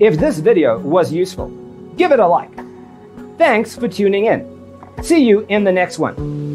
If this video was useful, give it a like. Thanks for tuning in. See you in the next one.